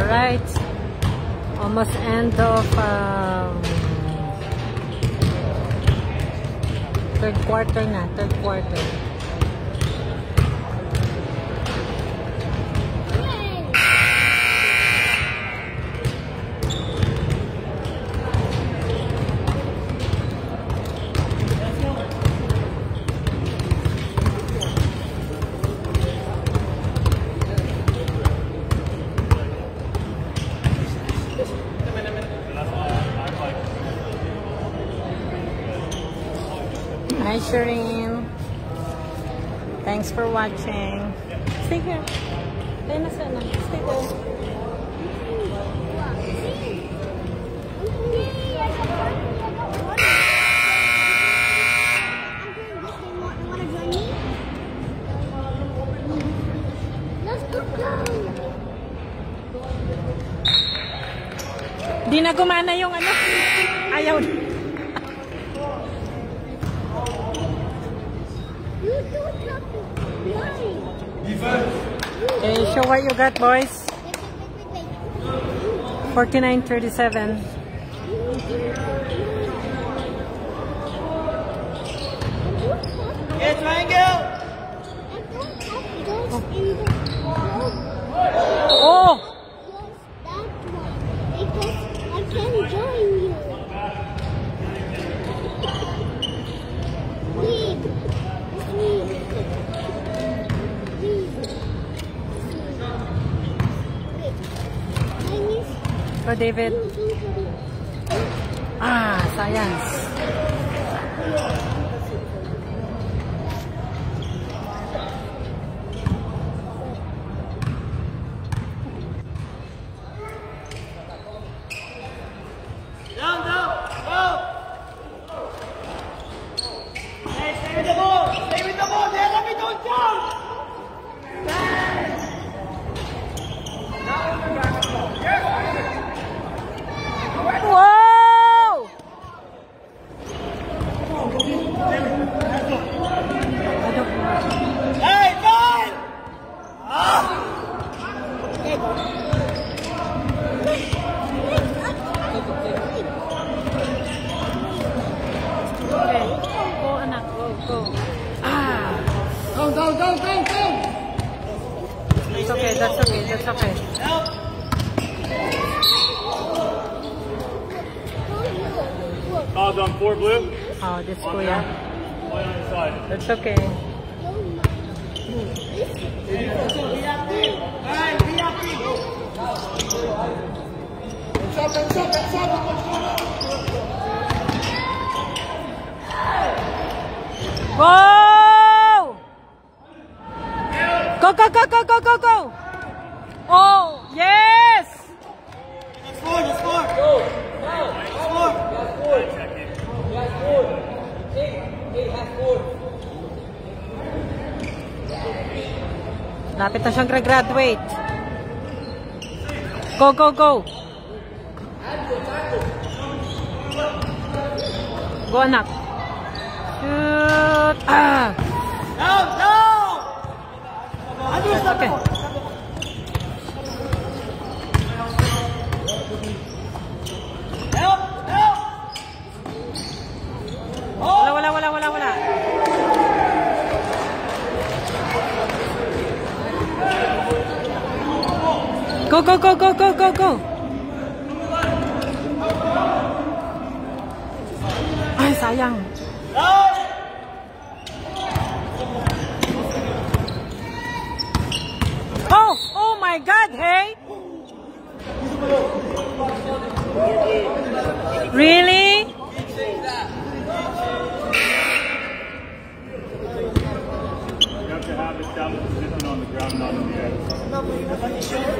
Alright. Almost end of um, third quarter na. Third quarter. Thanks for watching. Stay here. Stay na sana. Stay there. Di na gumana yung ano. Okay, show what you got, boys. Wait, wait, wait, wait, 49.37. wait. Yeah, triangle! I don't have those in the room. Oh! Yes, that one. Because I can join you. Lead. Lead. Lead. Wait. Mine David. Ah, science. Down, down, go! Hey, stay with the ball! Stay with the ball! There, let me don't jump! Whoa! I don't know. Hey, fine! Okay. Go, anak. Go, go. Ah! Go, go, go, go, go! That's okay, that's okay, that's okay. Help! Odds on four blue. Oh, this One kuya. down. One on the side. That's okay. Hey, VIP! Go! What's up, what's up, what's up? What's going on? Go! Go, go, go, go, go, go, go! Oh, yes! Let's score, let's score! Go! Let's score! Lapit na siyang graduate. Go, go, go! Go, anak. Shoot! Ah! Down, down! Okay. the ball. Help! Help! Wala, wala, wala, wala, wala. Go, go, go, go, go, go, go. Ay, sayang. Oh, oh my God, hey? Really? You have to have it down on the ground, not in the air.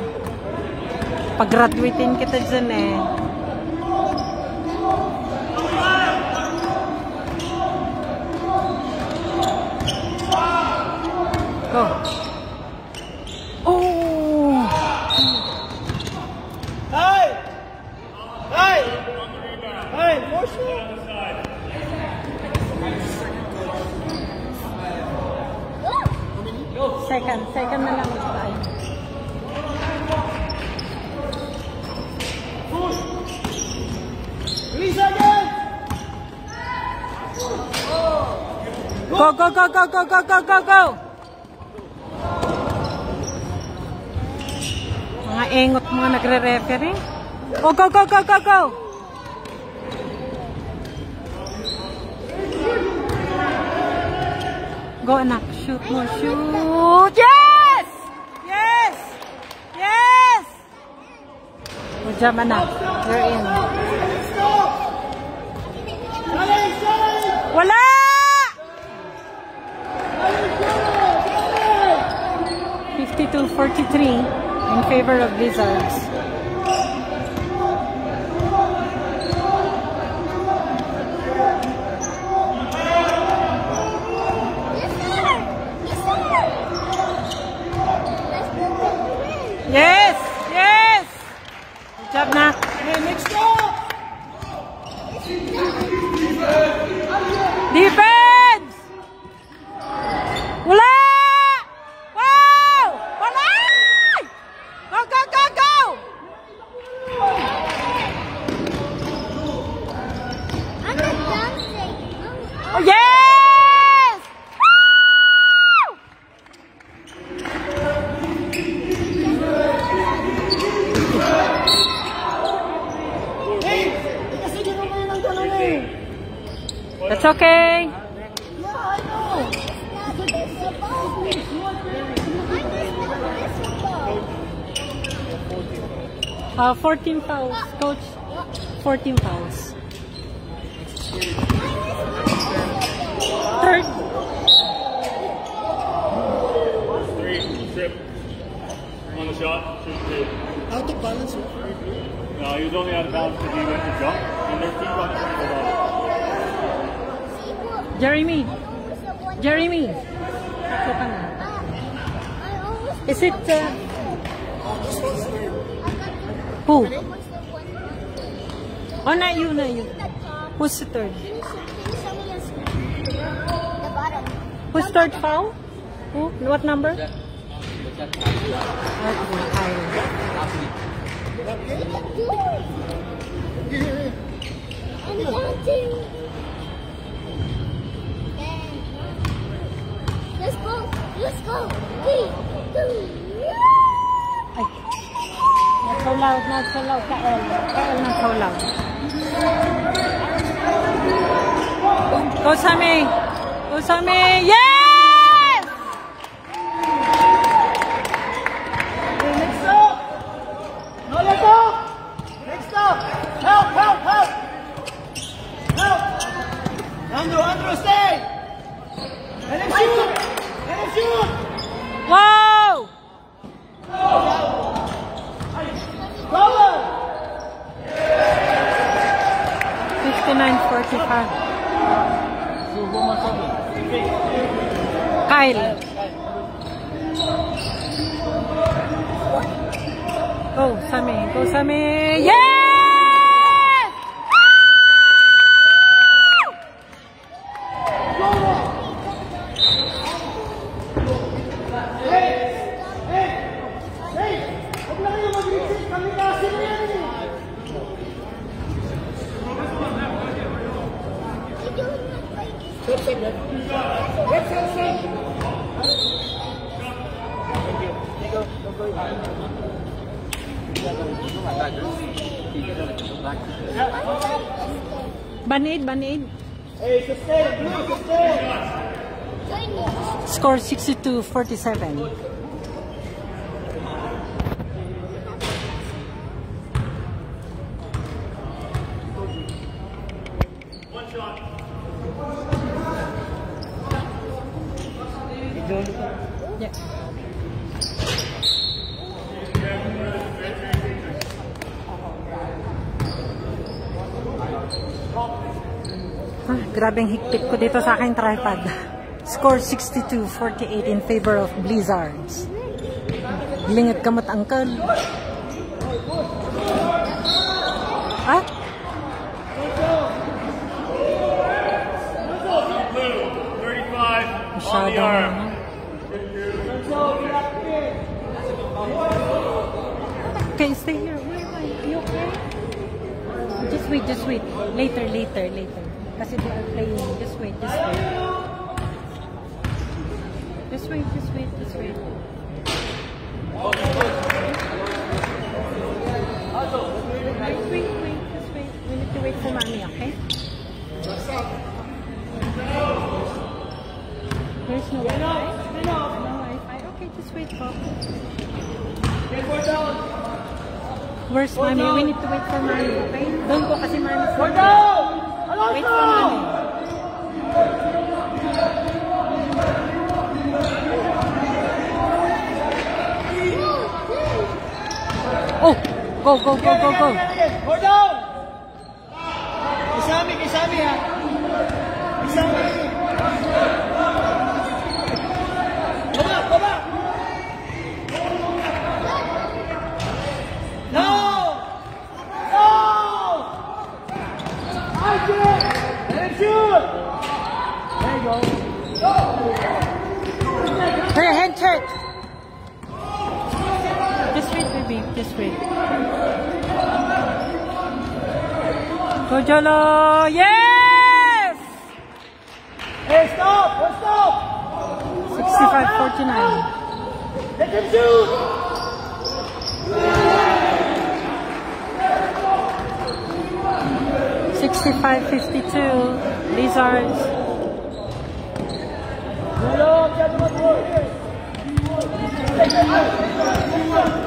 Pag-graduatein kita dyan eh. Go, go, go, go, go, go! Mga engot mga nagre-referee. Go, go, go, go, go, go! Go, anak. Shoot mo, shoot! Yes! Yes! Yes! Good job, anak. You're in. 42-43 in favor of Blizzards. That's okay. Yeah, I know! Uh, 14 fouls, coach. 14 fouls. Third. Three, trip. On the shot, shoot two. Out of balance. No, he was only out of bounds because he went to jump, and their feet on the ball. Jeremy. Jeremy. Takbo ka na. Is it, uh, who? Oh, not you, not you. Who's the third? Who's third foul? Who? What number? Okay, Let's go. Three, two, Ay. Nagkaulaw, nagkaulaw, kael. Kael nagkaulaw. Go, Kusami! Yeah! Step, step, step, step. Banade, banade. Score 62 47. Grabing higpit ko dito sa aking tripod. Score 62-48 in favor of Blizzards. Lingit kamot uncle. Ah? Blue, 35 on the Masyadong arm. ano. Okay, stay here. Where am I? You okay? Just wait, just wait. Later, later, later. Kasi they are playing. Just wait, just wait. Just wait, just wait, just wait. Wait, wait, wait, just wait. We need to wait for mommy, okay? There's no Wi-Fi? No Wi-Fi? Okay, just wait po. Where's mommy? We need to wait for mommy, okay? Doon po kasi mommy. Four down! Wait for. Oh! Go, go, go, go, go! Four down! Isami, isami ha. Isami. Baba, baba! No! No! I did! Let him shoot! There you go. Hey, hand check! Just wait, baby. Just wait. Go, Jolo! Yes! Hey, stop! One stop! 65-49. Let him shoot! Sixty-five fifty-two. Blizzards. Hello, get my boy here. Hey!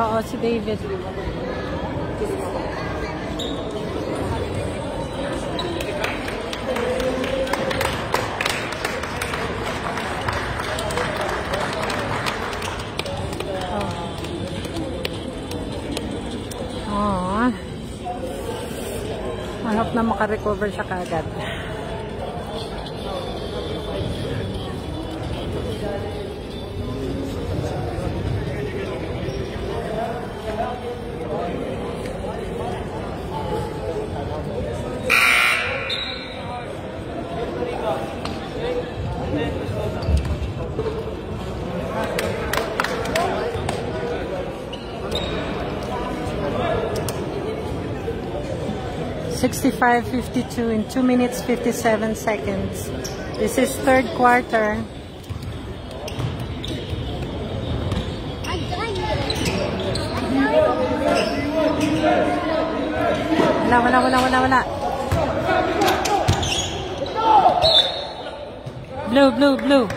Oo, si David. Na makarecover siya kagad. Sixty-five fifty-two in 2 minutes 57 seconds. This is third quarter. Wala, wala, wala, wala, wala. Blue, blue, blue.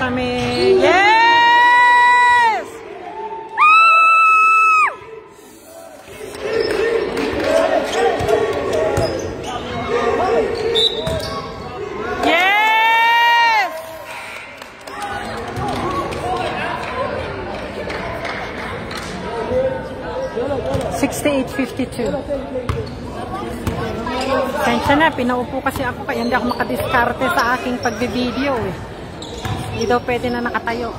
Kami. Yes! Yes! Sixty-eight fifty-two. Tensya na, pinaupo kasi ako kaya hindi ako makadiskarte sa aking pagbe-video eh. Hindi daw pwede na nakatayo.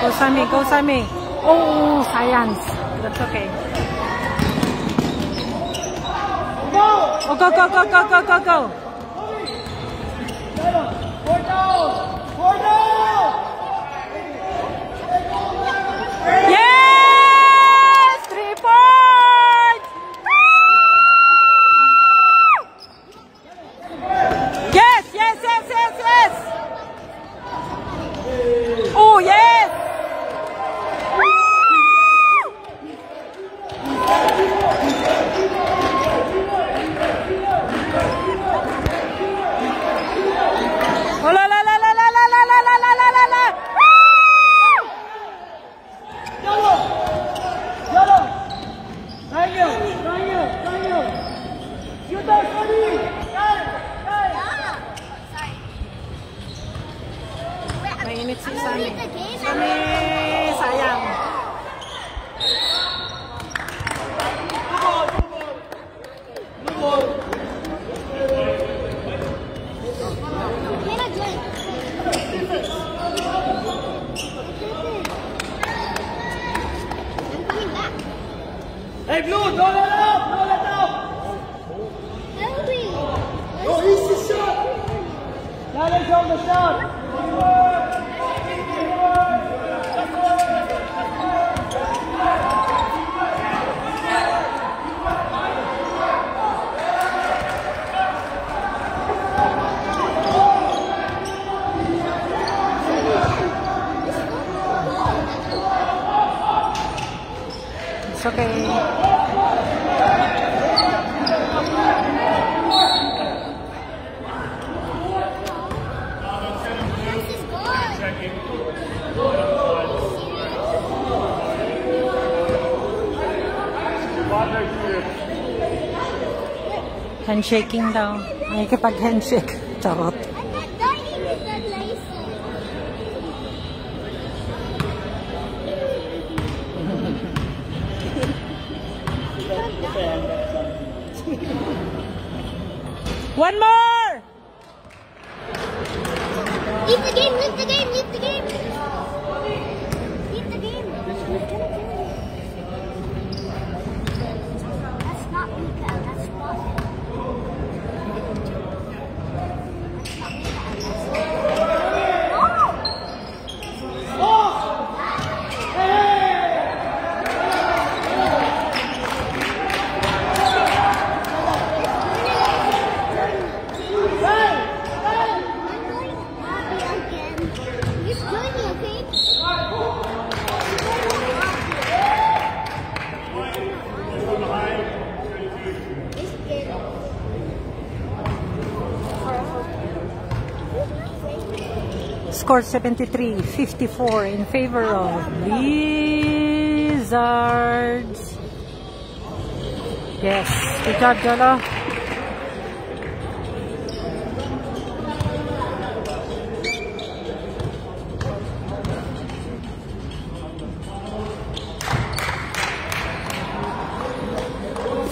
Go Sammy, go Sammy. Oh, science. That's okay. Go! Oh, go, go, go, go, go, go, go. handshaking daw. May ikipag-handshake. Charot. 473, 54 in favor of Blizzards. Yes, good job, Jolo.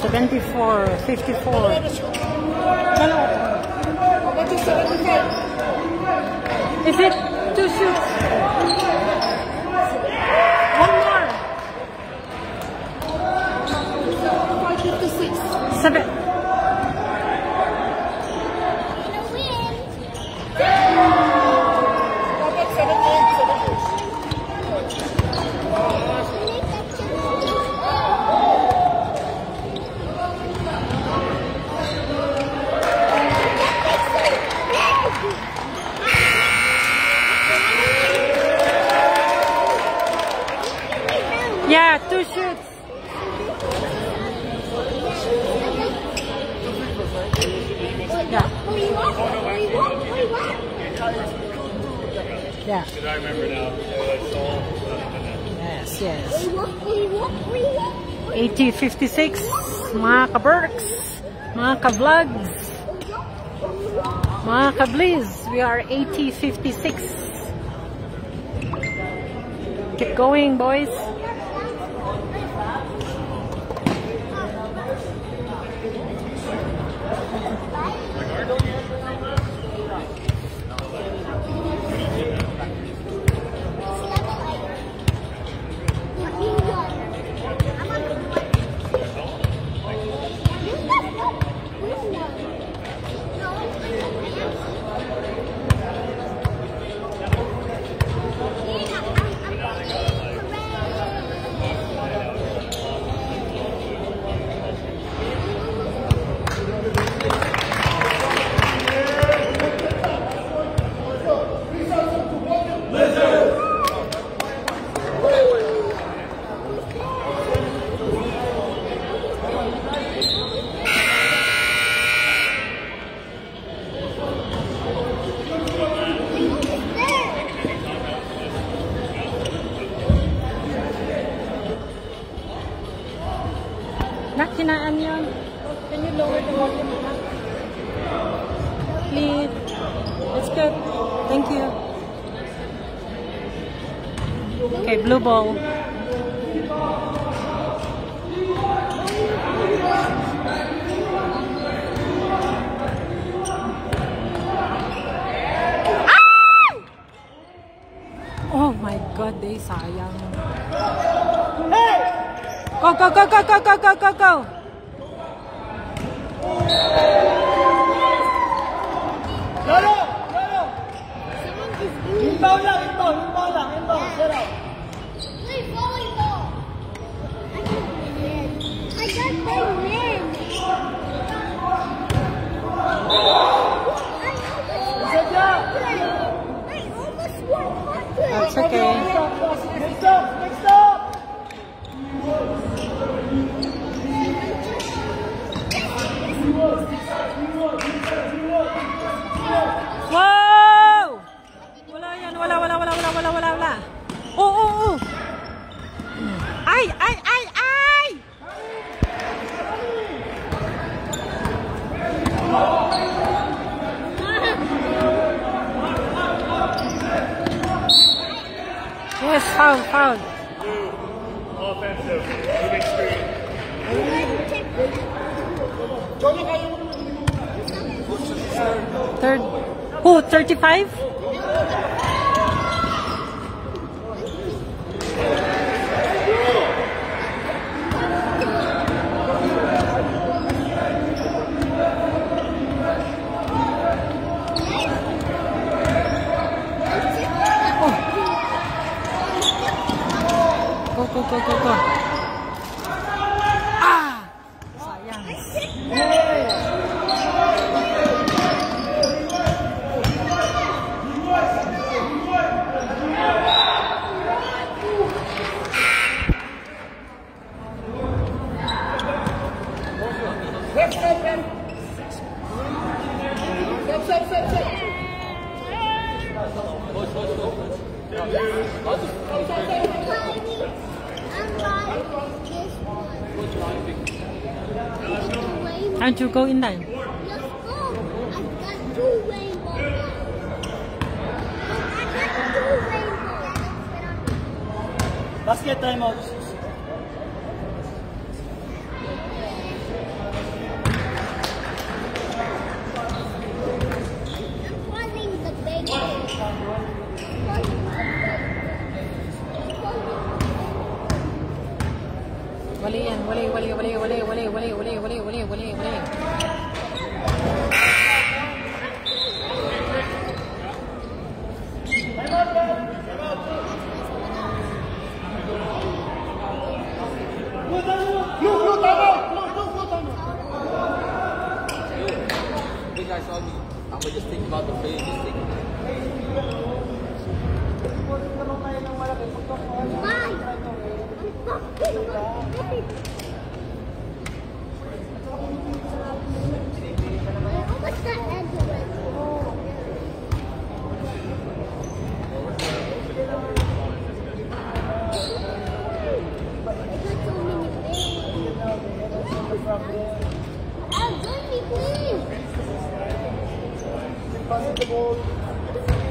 Seventy-four, fifty-four. Is it one more. Seven. 66 mga ka-Berks mga ka-Vlogs mga ka-Bliz we are 8056 keep going boys. Blue ball. Oh my God, eh, sayang. Go, go, go, go, go, go, go, go, go. Someone is doing Inbound lang, inbound, inbound lang, inbound. Set out. Play volleyball. I got my win. I got my win. Good job. I almost won 100. That's okay. Next up, next up. Wow! Wala yan. Wala, wala, wala, wala, wala, wala, wala. Oh, oh, oh. Ay, ay, ay, ay! Pound. foul. Offensive. Third. Who? 35? Go, go, go, go, go. Ah! Sayang. Aren't you go in there? Let's go. I've got two rainbows. I've got two rainbows. Basket time out. I'm calling the big Wali yan. Wali, wali, wali, wali, wali, this thing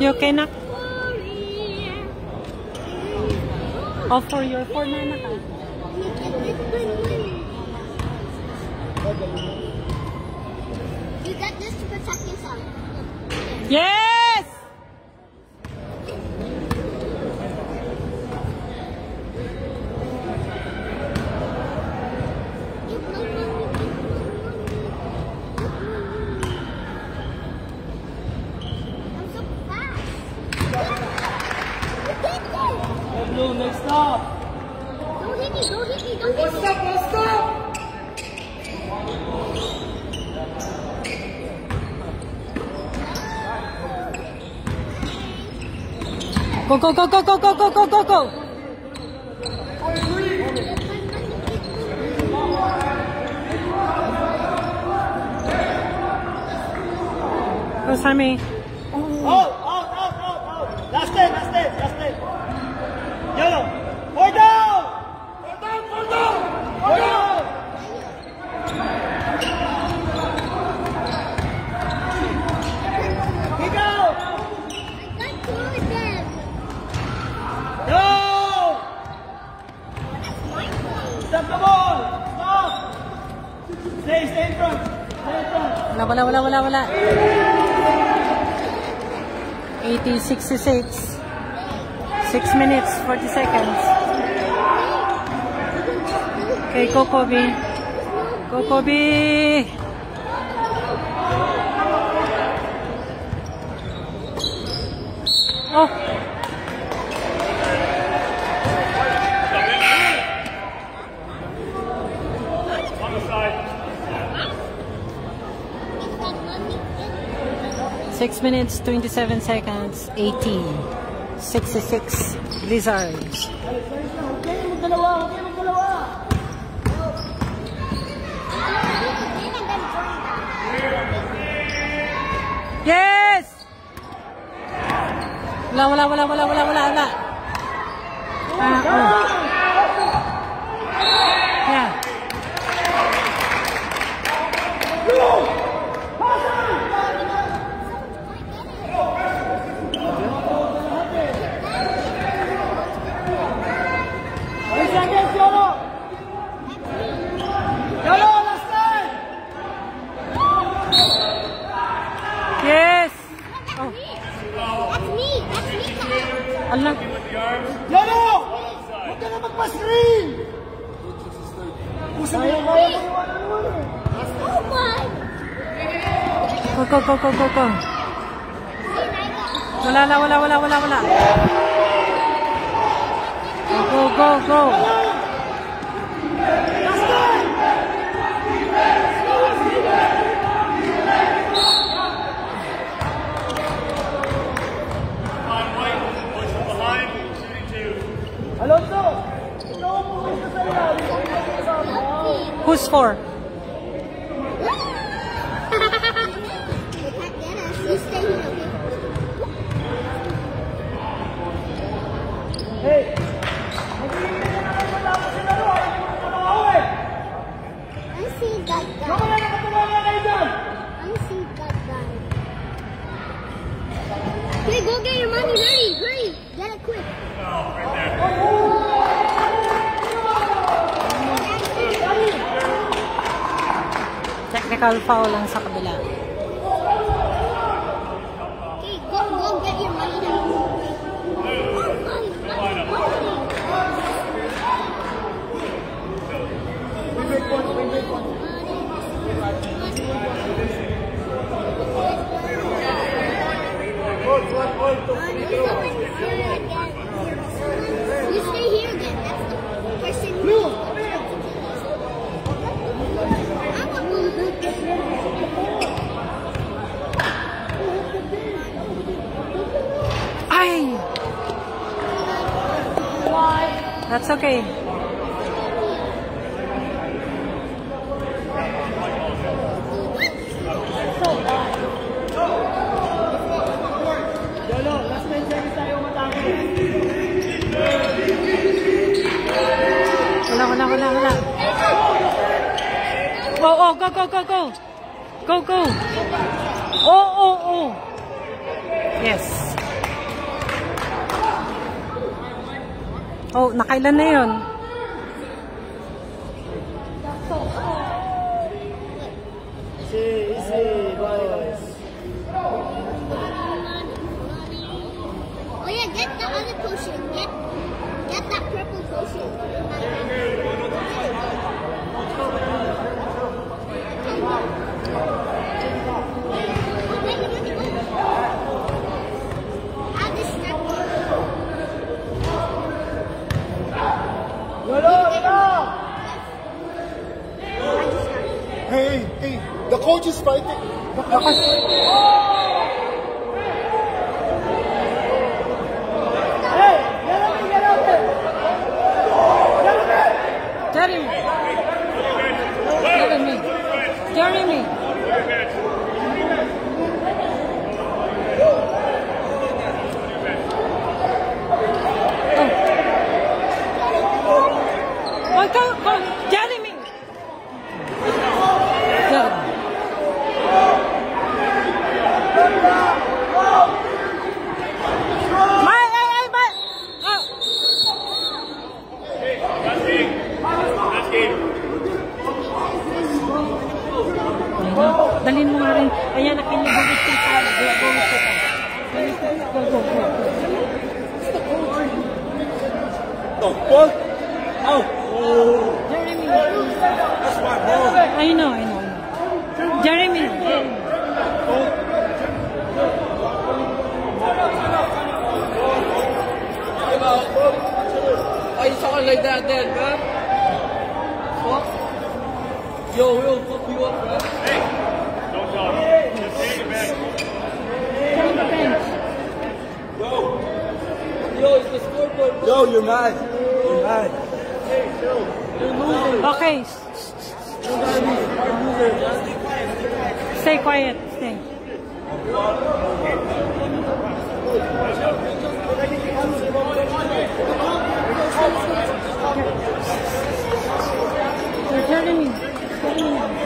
You okay, Nak? Oh, for your four Nana. You got this to protect yourself. Yeah! go, go, go, go, go, go, go, go, go. Go, Sammy. wala, wala, wala, wala. 80.66. 6 minutes, 40 seconds. Okay, go Kobe. Go Kobe! 6 minutes, 27 seconds, 18. 66 Blizzards. Yes! Wala, wala, wala, wala, wala, wala. Uh. uh. Go, go, go, go, go. Wala, wala, wala, wala, wala, wala. Go, go, go, go. Who's for? local fowl lang sa go, go, go, go. Go, go. Oh, oh, oh. Yes. Oh, nakailan na yun? Yo, you're mad. You're mad. Okay. Stay quiet. Stay. You're telling me. Telling me.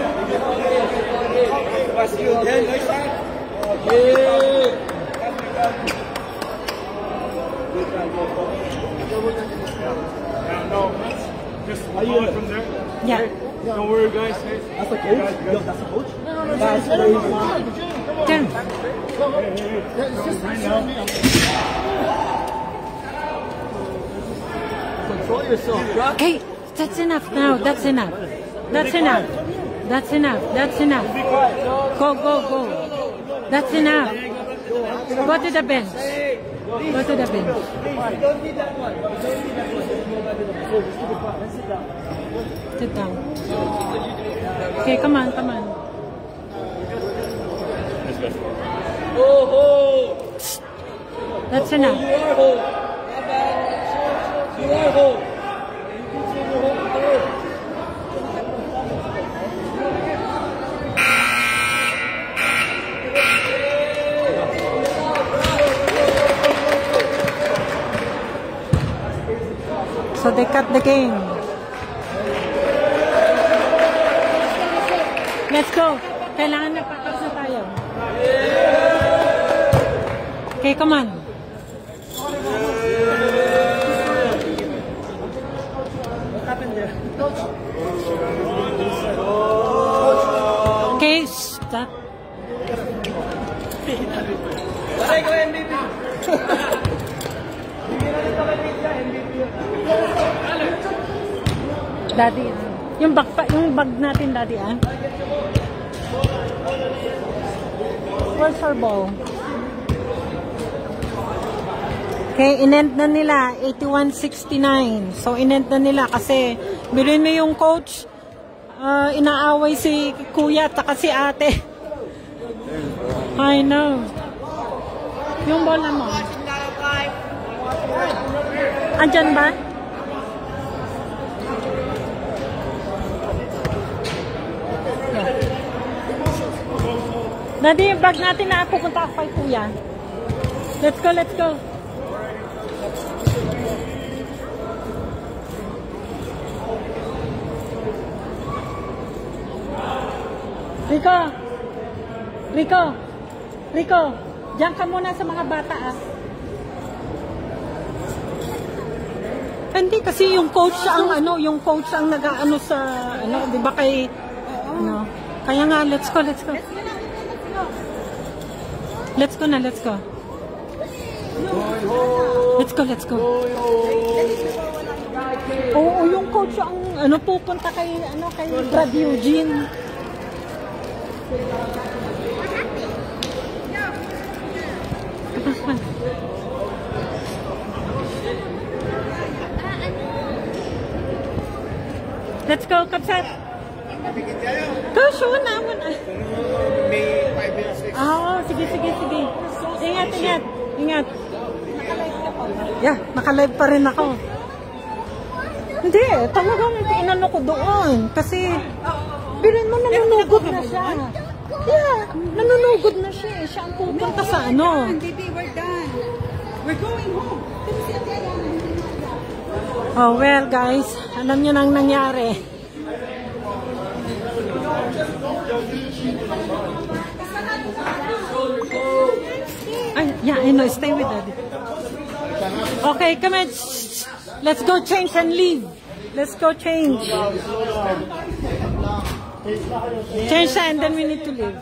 Now, Just follow it from there. Yeah. Don't worry, guys. Hey, That's the coach? Yo, that's the coach? That's crazy. Jeremy. right now. Control yourself, bro. Okay, that's enough now. That's enough. That's enough. That's enough. That's enough. Go, go, go. That's enough. Go to the bench. Go to the bench. You don't need that one. You don't need that one. Let's sit down. Sit down. Okay, come on, come on. Oh, ho. That's You enough. are home. You are home. So they cut the game. Let's go. Kailangan na patas na tayo. Okay, come on. Okay, stop. Pare ko MVP. Bigyan na Pizza, MVP. Daddy, ah. yung bag yung bag natin, daddy, ah. Where's our ball? Okay, inend na nila, 8169. So, inend na nila kasi, bilhin mo yung coach, ah, inaaway si kuya at si ate. I know. Yung bola mo. Andyan ba? Daddy, yung bag natin na pupunta ako kay kuya. Let's go, let's go. Rico! Rico! Rico! Diyan ka muna sa mga bata ah. Hindi kasi yung coach ang ano, yung coach ang nag-ano sa ano, 'di ba kay ano. Kaya nga let's go, let's go. Let's go na, let's go. Let's go, let's go. Oo, yung coach ang ano pupunta kay ano kay Brad Eugene. Let's go, Kapsat. Go, show naman. May 5 minutes next. Ah, sige, sige, sige. Ingat, ingat. Ingat. Yeah, nakalive pa rin ako. Hindi, talagang inano ko doon. Kasi, bilin mo nanunugod na siya. Yeah, nanunugod na siya. eh. Siya ang pupunta sa ano. Baby, we're done. We're going home. Oh, well guys, alam nyo nang nangyari. Yeah, I know. Stay with daddy. Okay, come on. Let's go change and leave. Let's go change. Change and then we need to leave.